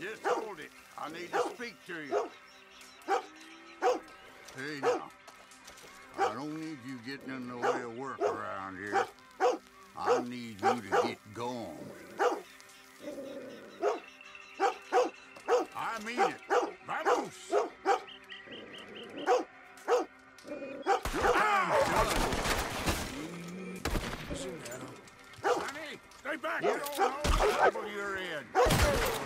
Just hold it. I need to speak to you. Hey now. I don't need you getting in the way of work around here. I need you to get gone. I mean it. Vamos! Honey, stay back. You don't know the trouble you're in.